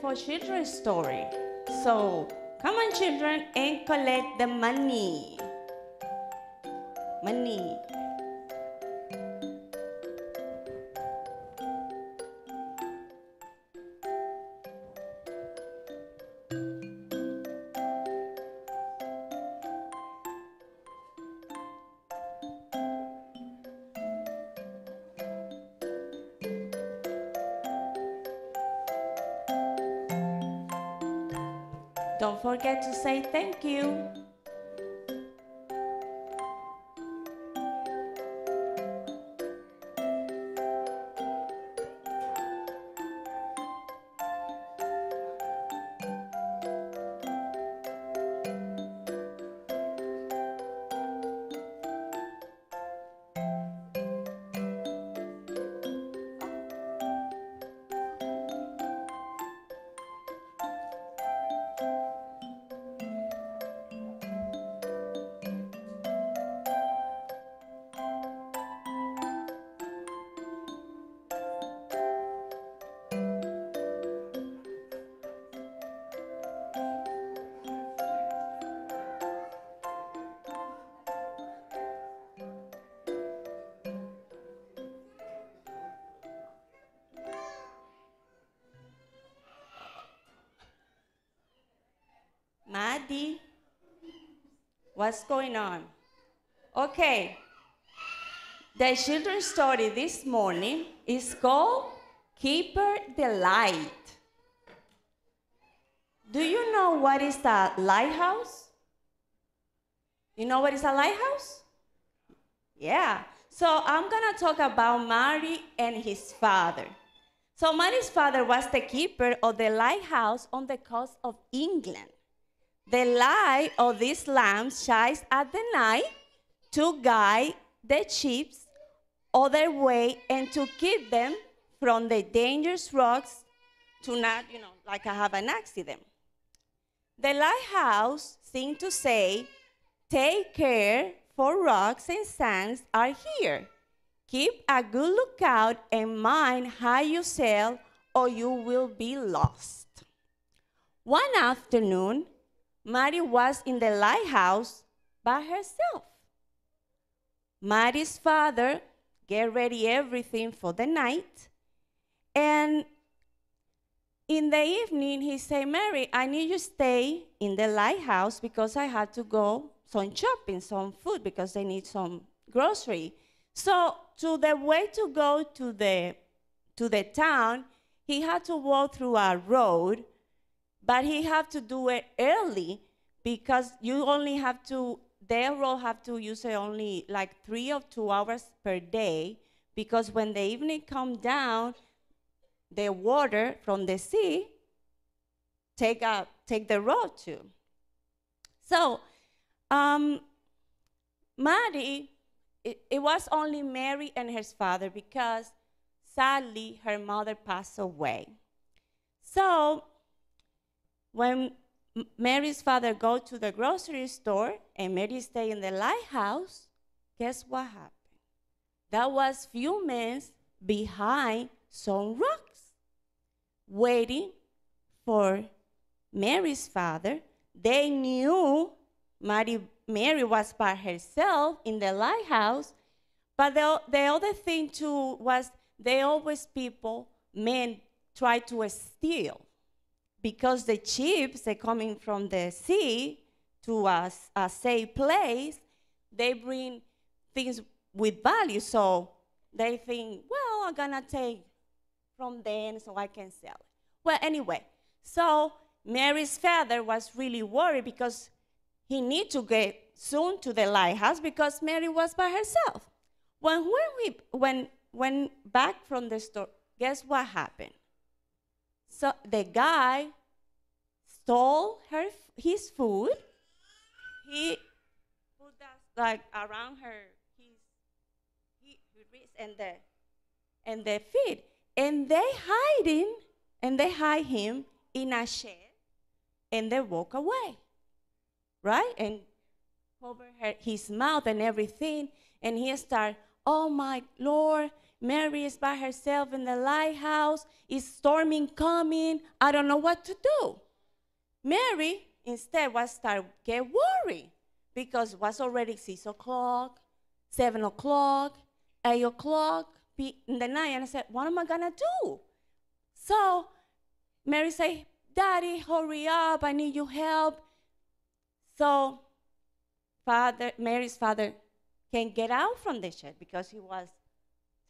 for children's story. So come on, children, and collect the money. Money. Don't forget to say thank you. What's going on? Okay, the children's story this morning is called Keeper the Light. Do you know what is a lighthouse? You know what is a lighthouse? Yeah. So I'm going to talk about Mary and his father. So Mary's father was the keeper of the lighthouse on the coast of England. The light of these lamps shines at the night to guide the ships on their way and to keep them from the dangerous rocks to not, you know, like I have an accident. The lighthouse seemed to say, Take care, for rocks and sands are here. Keep a good lookout and mind how you sail, or you will be lost. One afternoon, Mary was in the lighthouse by herself. Mary's father get ready everything for the night, and in the evening he said, Mary, I need you stay in the lighthouse because I had to go some shopping, some food because they need some grocery. So to the way to go to the to the town, he had to walk through a road, but he have to do it early because you only have to their road have to use it only like three or two hours per day because when the evening come down, the water from the sea take up take the road too. So um, Mary, it, it was only Mary and her father because sadly her mother passed away. So when Mary's father go to the grocery store and Mary stay in the lighthouse, guess what happened? That was few minutes behind some rocks, waiting for Mary's father. They knew Mary, Mary was by herself in the lighthouse, but the, the other thing too was they always people, men, try to steal because the ships they coming from the sea to a, a safe place, they bring things with value. So they think, well, I'm gonna take from them so I can sell it. Well, anyway, so Mary's father was really worried because he need to get soon to the lighthouse because Mary was by herself. When, when we when went back from the store, guess what happened? So the guy stole her his food. He put that like around her his, his wrist and the and the feet, and they hide him and they hide him in a shed, and they walk away right? And cover her, his mouth and everything. And he start, oh my Lord, Mary is by herself in the lighthouse. It's storming coming. I don't know what to do. Mary instead was start get worried because it was already six o'clock, seven o'clock, eight o'clock in the night. And I said, what am I gonna do? So Mary said, Daddy, hurry up, I need your help. So father, Mary's father can't get out from the shed because he was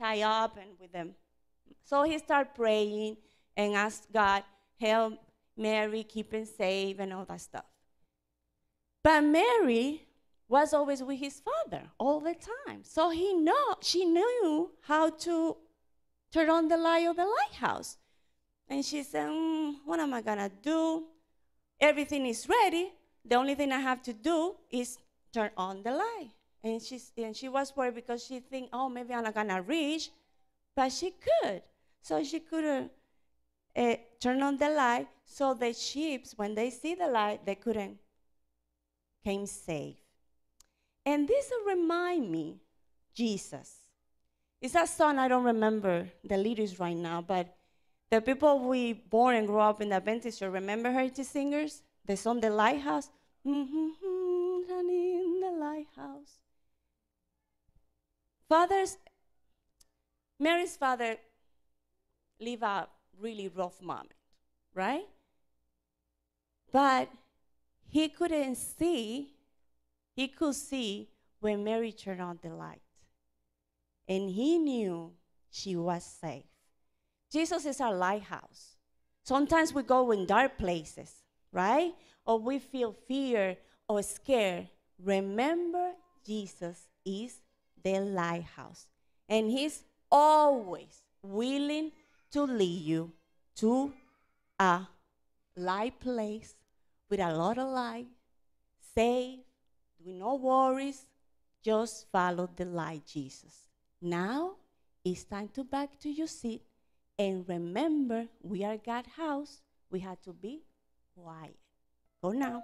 tied up and with them. So he started praying and asked God, help Mary, keeping safe and all that stuff. But Mary was always with his father all the time. So he know she knew how to turn on the light of the lighthouse. And she said, mm, what am I gonna do? Everything is ready. The only thing I have to do is turn on the light. And, she's, and she was worried because she think, oh, maybe I'm not gonna reach, but she could. So she could uh, turn on the light so the sheep, when they see the light, they couldn't came safe. And this remind me, Jesus. It's a song I don't remember the lyrics right now, but the people we born and grew up in the Adventist church remember heritage singers. The song "The Lighthouse." Mm-hmm, in the lighthouse. Fathers, Mary's father lived a really rough moment, right? But he couldn't see, he could see when Mary turned on the light. And he knew she was safe. Jesus is our lighthouse. Sometimes we go in dark places, right? Or we feel fear or scared. Remember, Jesus is the lighthouse. And He's always willing to lead you to a light place with a lot of light, safe, with no worries. Just follow the light, Jesus. Now it's time to back to your seat. And remember, we are God's house. We have to be quiet. Go now.